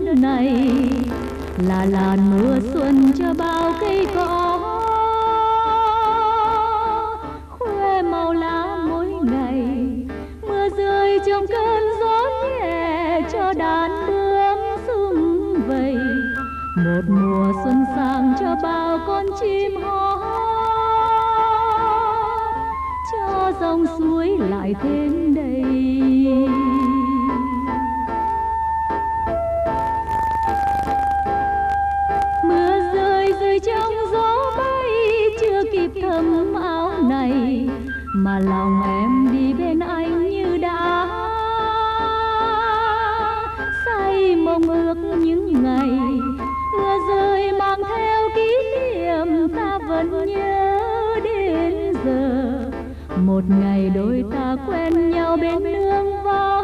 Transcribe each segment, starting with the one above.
đất này. Là làn mưa xuân cho bao cây cỏ. Khoe màu lá mỗi ngày, mưa rơi trong cơn gió nhẹ cho đàn bướm sung vầy. Một mùa xuân sang cho bao con chim hót. Cho dòng suối lại thêm đầy trong gió bay chưa kịp thấm áo này, mà lòng em đi bên anh như đã say mong ước những ngày mưa rơi mang theo kỷ niệm ta vẫn nhớ đến giờ. Một ngày đôi ta quen nhau bên nương võ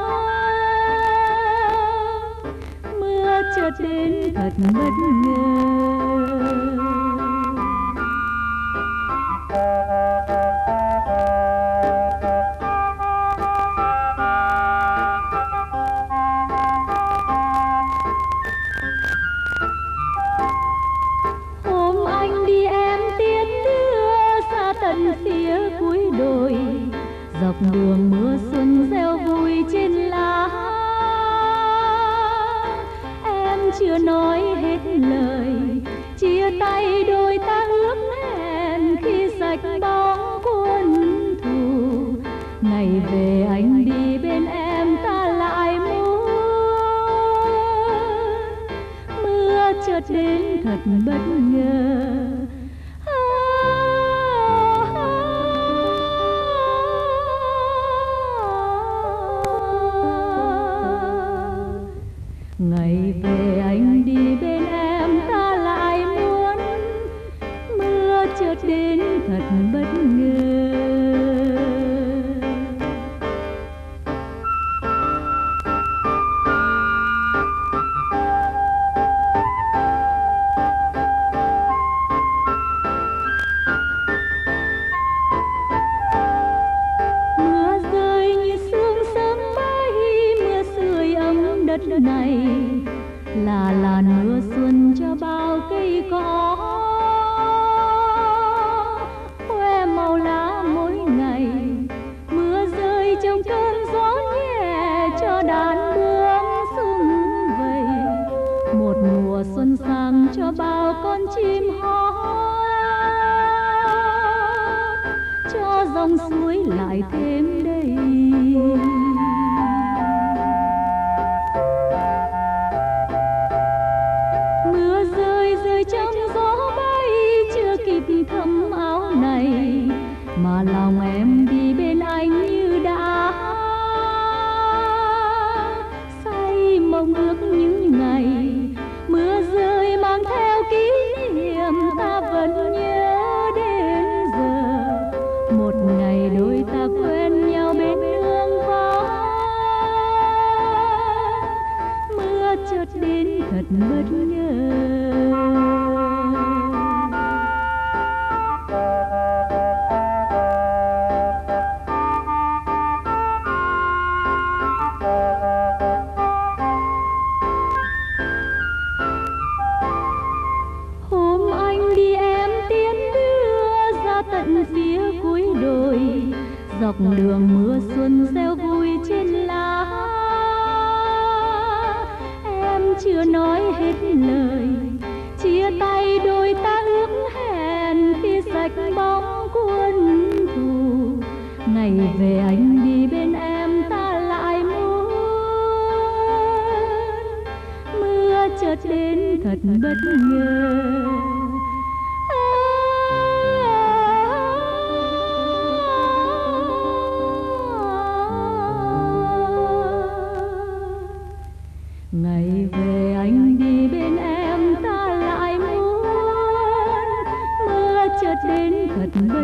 mưa chợt đến thật bất ngờ. Dọc đường mưa xuân reo vui trên lá. Em chưa nói hết lời, chia tay đôi ta ước hẹn khi sạch bóng quân thù. Ngày về anh đi bên em ta lại muốn. Mưa chợt đến thật bất ngờ cây cỏ khoe màu lá mỗi ngày, mưa rơi trong cơn gió nhẹ cho đàn bướm sum vầy. Một mùa xuân sang cho bao con chim hót, cho dòng suối lại thêm đầy. Mà lòng em đi bên anh như đã say mong ước những ngày. Mưa rơi mang theo kỷ niệm ta vẫn nhớ đến giờ. Một ngày đôi ta quen nhau bên đường vắng, mưa chợt đến thật bất ngờ. Dọc đường mưa xuân reo vui trên lá. Em chưa nói hết lời, chia tay đôi ta ước hẹn khi sạch bóng quân thù ngày về anh đi bên em ta lại muốn. Mưa chợt đến thật bất ngờ.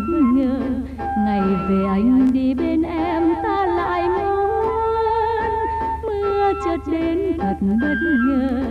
Ngờ ngày về anh đi bên em, ta lại muốn. Mưa chợt đến thật bất ngờ.